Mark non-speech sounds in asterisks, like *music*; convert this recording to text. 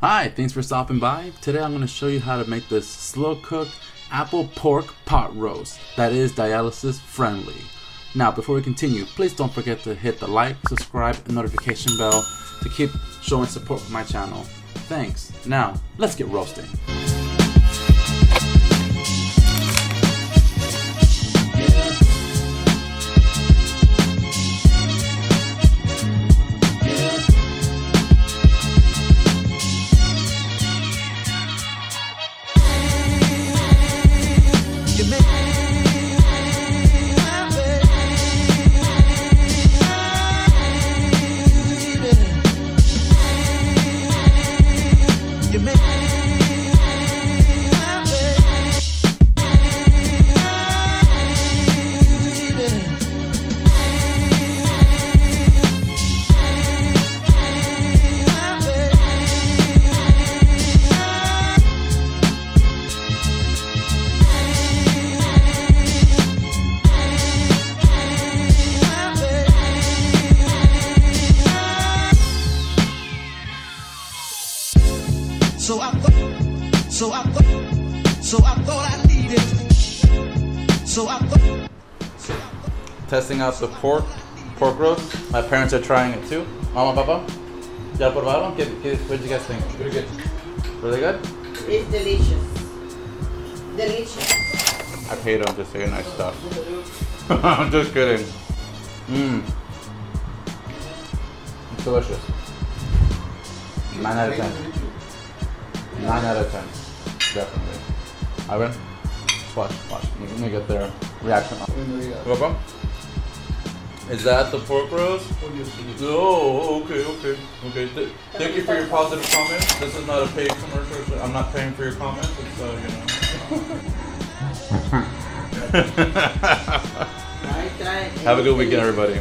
Hi, thanks for stopping by. Today I'm going to show you how to make this slow cooked apple pork pot roast that is dialysis friendly. Now, before we continue, please don't forget to hit the like, subscribe, and notification bell to keep showing support for my channel. Thanks. Now, let's get roasting. So I thought, so I thought, so I thought I needed. So I thought, so I thought. Testing out the pork, pork roast. My parents are trying it too. Mama, papa, ya probaron? ¿Qué, qué, what do you guys think? Pretty good. Really good? It's delicious. Delicious. I paid them to say nice stuff. *laughs* I'm just kidding. Mmm. It's delicious. 9 out of 10. 9 out of 10. Definitely. Ivan? Watch, watch. Let me get their reaction. Papa? Is that the pork roast? Oh, okay, okay, okay. Th- thank you for your positive comments. This is not a paid commercial. so I'm not paying for your comments. It's, uh, you know. *laughs* *laughs* Have a good weekend, everybody.